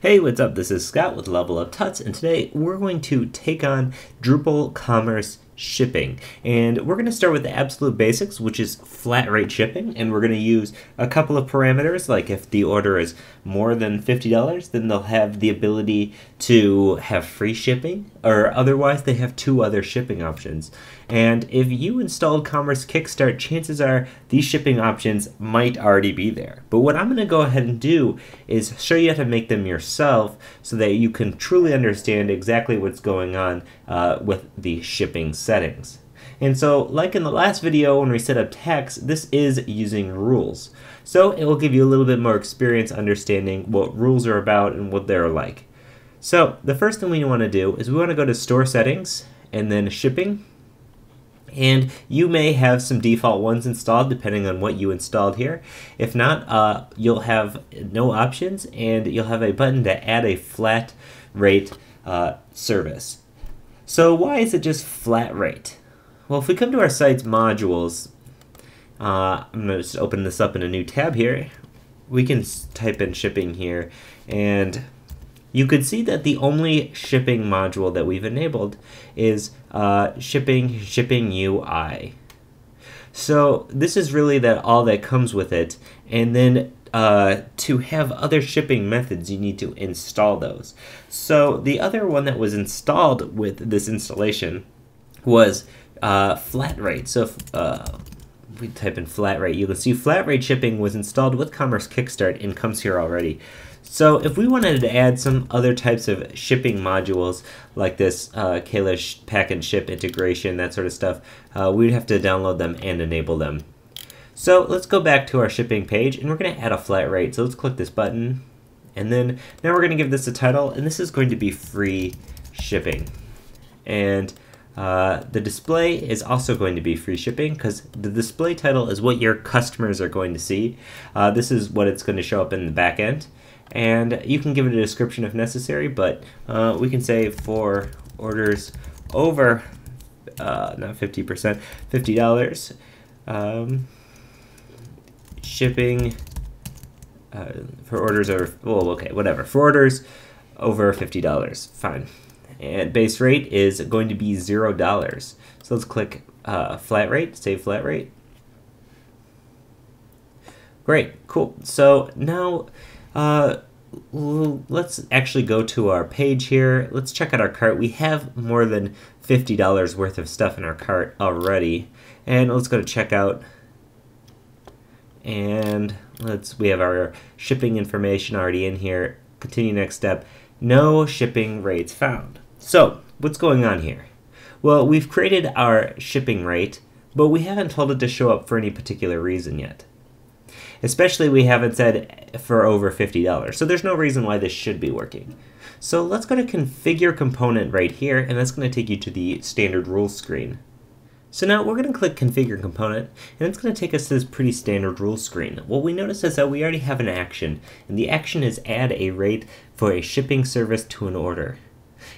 Hey, what's up? This is Scott with Level Up Tuts, and today we're going to take on Drupal Commerce shipping. And we're going to start with the absolute basics, which is flat rate shipping. And we're going to use a couple of parameters, like if the order is more than $50, then they'll have the ability to have free shipping, or otherwise they have two other shipping options. And if you installed Commerce Kickstart, chances are these shipping options might already be there. But what I'm going to go ahead and do is show you how to make them yourself so that you can truly understand exactly what's going on uh, with the shipping settings. And so, like in the last video when we set up tax, this is using rules. So it will give you a little bit more experience understanding what rules are about and what they're like. So the first thing we want to do is we want to go to store settings and then shipping. And you may have some default ones installed depending on what you installed here. If not, uh, you'll have no options and you'll have a button to add a flat rate uh, service. So why is it just flat rate? Well, if we come to our site's modules, uh, I'm going to just open this up in a new tab here. We can type in shipping here, and you could see that the only shipping module that we've enabled is uh, shipping shipping UI. So this is really that all that comes with it, and then uh, to have other shipping methods, you need to install those. So the other one that was installed with this installation was uh, flat rate. So uh, we type in flat rate, you can see flat rate shipping was installed with Commerce Kickstart and comes here already. So if we wanted to add some other types of shipping modules like this uh, pack and ship integration, that sort of stuff, uh, we'd have to download them and enable them. So let's go back to our shipping page and we're going to add a flat rate. So let's click this button and then now we're going to give this a title and this is going to be free shipping. And uh, the display is also going to be free shipping because the display title is what your customers are going to see. Uh, this is what it's going to show up in the back end. And you can give it a description if necessary, but uh, we can say for orders over, uh, not 50%, $50, um, shipping uh, for orders over, well, okay, whatever. For orders over $50, fine. And base rate is going to be $0. So let's click uh, flat rate, save flat rate. Great, cool. So now uh, let's actually go to our page here. Let's check out our cart. We have more than $50 worth of stuff in our cart already. And let's go to checkout and let's we have our shipping information already in here. Continue next step. No shipping rates found. So what's going on here? Well, we've created our shipping rate, but we haven't told it to show up for any particular reason yet. Especially we haven't said for over $50. So there's no reason why this should be working. So let's go to configure component right here, and that's going to take you to the standard rules screen. So now we're going to click Configure Component, and it's going to take us to this pretty standard rule screen. What we notice is that we already have an action, and the action is add a rate for a shipping service to an order.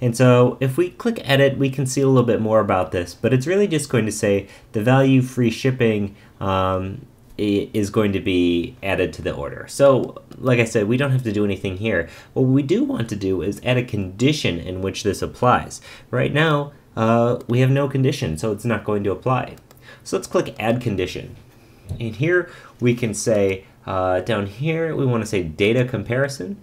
And so if we click Edit, we can see a little bit more about this, but it's really just going to say the value free shipping um, is going to be added to the order. So, like I said, we don't have to do anything here. What we do want to do is add a condition in which this applies. Right now, uh, we have no condition, so it's not going to apply. So let's click Add Condition. And here we can say, uh, down here, we want to say Data Comparison.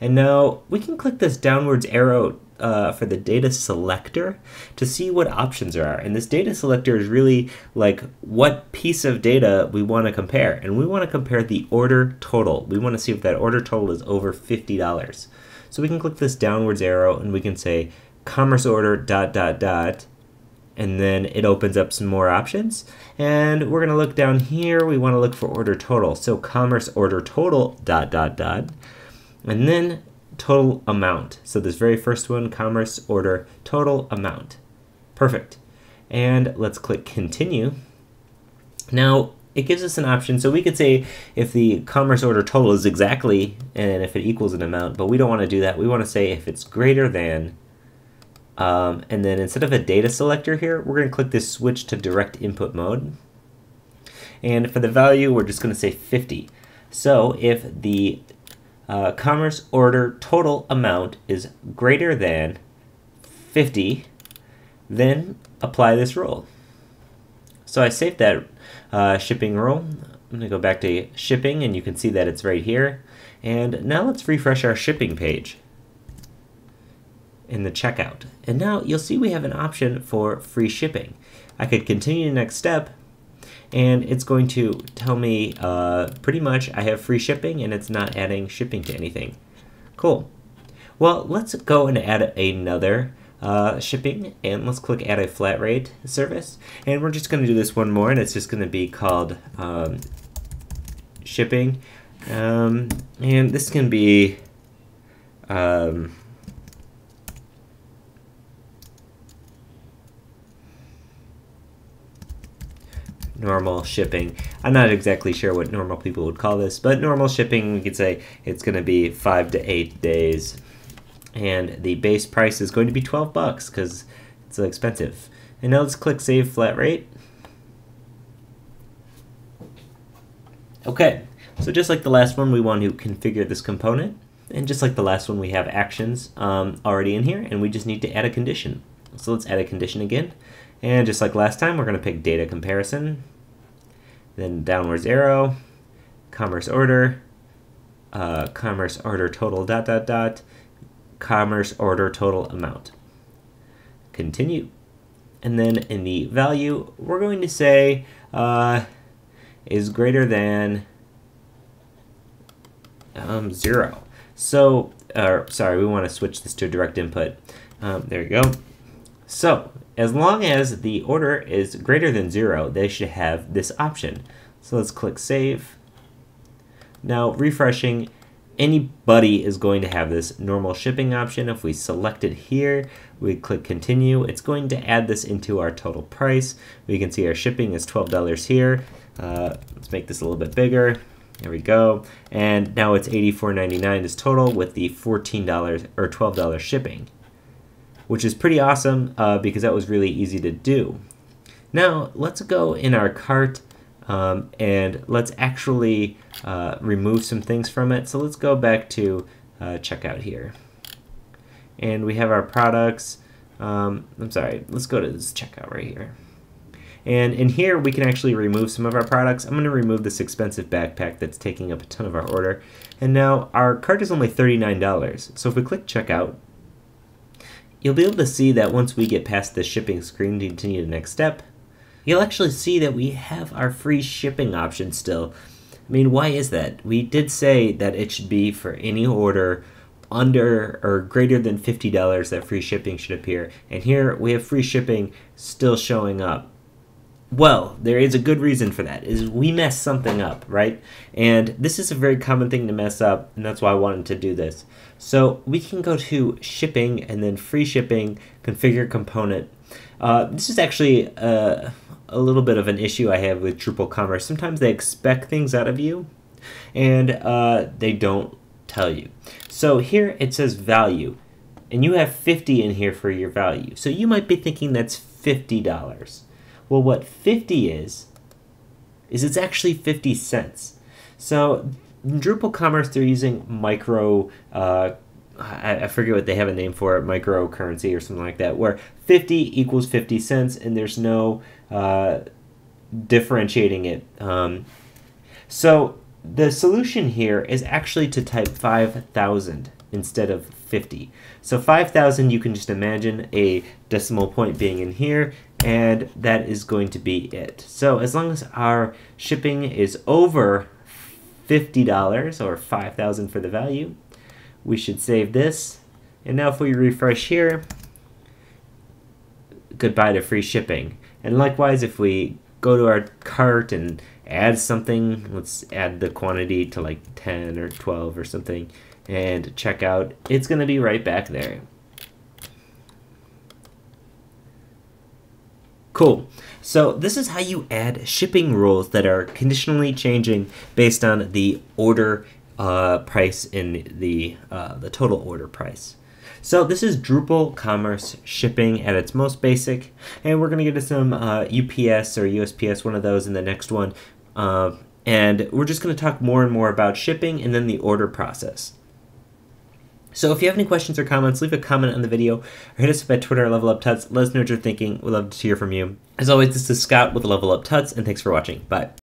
And now we can click this downwards arrow uh, for the data selector to see what options there are. And this data selector is really like what piece of data we want to compare. And we want to compare the order total. We want to see if that order total is over $50. So we can click this downwards arrow and we can say commerce order dot dot dot and then it opens up some more options. And we're going to look down here. We want to look for order total. So commerce order total dot dot dot and then total amount. So this very first one commerce order total amount. Perfect. And let's click continue. Now it gives us an option. So we could say if the commerce order total is exactly and if it equals an amount but we don't want to do that. We want to say if it's greater than um, and then instead of a data selector here, we're going to click this switch to direct input mode. And for the value, we're just going to say 50. So if the uh, commerce order total amount is greater than 50, then apply this rule. So I saved that uh, shipping rule. I'm going to go back to shipping and you can see that it's right here. And now let's refresh our shipping page in the checkout. And now you'll see we have an option for free shipping. I could continue the next step and it's going to tell me uh, pretty much I have free shipping and it's not adding shipping to anything. Cool. Well, let's go and add another uh, shipping and let's click add a flat rate service and we're just going to do this one more and it's just going to be called um, shipping um, and this can be um, normal shipping. I'm not exactly sure what normal people would call this, but normal shipping, we could say it's going to be five to eight days. And the base price is going to be 12 bucks because it's expensive. And now let's click Save Flat Rate. Okay, so just like the last one, we want to configure this component. And just like the last one, we have actions um, already in here, and we just need to add a condition. So let's add a condition again. And just like last time, we're going to pick data comparison, then downwards arrow, commerce order, uh, commerce order total dot dot dot, commerce order total amount. Continue. And then in the value, we're going to say uh, is greater than um, zero. So, sorry, we want to switch this to direct input. Um, there you go. So, as long as the order is greater than zero, they should have this option. So let's click Save. Now, refreshing, anybody is going to have this normal shipping option. If we select it here, we click Continue, it's going to add this into our total price. We can see our shipping is $12 here. Uh, let's make this a little bit bigger. There we go. And now it's $84.99 is total with the $14 or $12 shipping which is pretty awesome uh, because that was really easy to do. Now, let's go in our cart um, and let's actually uh, remove some things from it. So let's go back to uh, checkout here. And we have our products. Um, I'm sorry, let's go to this checkout right here. And in here, we can actually remove some of our products. I'm going to remove this expensive backpack that's taking up a ton of our order. And now our cart is only $39. So if we click checkout, You'll be able to see that once we get past the shipping screen to continue the next step, you'll actually see that we have our free shipping option still. I mean, why is that? We did say that it should be for any order under or greater than $50 that free shipping should appear. And here we have free shipping still showing up. Well, there is a good reason for that. Is we mess something up, right? And this is a very common thing to mess up, and that's why I wanted to do this. So we can go to shipping and then free shipping, configure component. Uh, this is actually a, uh, a little bit of an issue I have with Drupal Commerce. Sometimes they expect things out of you, and uh, they don't tell you. So here it says value, and you have 50 in here for your value. So you might be thinking that's $50. Well, what 50 is, is it's actually 50 cents. So in Drupal Commerce, they're using micro, uh, I, I forget what they have a name for it, micro currency or something like that, where 50 equals 50 cents and there's no uh, differentiating it. Um, so the solution here is actually to type 5,000 instead of 50. So 5,000, you can just imagine a decimal point being in here, and that is going to be it. So as long as our shipping is over $50 or 5000 for the value, we should save this. And now if we refresh here, goodbye to free shipping. And likewise, if we go to our cart and add something, let's add the quantity to like 10 or 12 or something, and check out, it's going to be right back there. Cool. So this is how you add shipping rules that are conditionally changing based on the order uh, price in the, uh, the total order price. So this is Drupal Commerce Shipping at its most basic, and we're going to get to some uh, UPS or USPS, one of those in the next one. Uh, and we're just going to talk more and more about shipping and then the order process. So if you have any questions or comments, leave a comment on the video or hit us up at Twitter at Level Up Tuts. Let us know what you're thinking. We'd love to hear from you. As always, this is Scott with Level Up Tuts, and thanks for watching. Bye.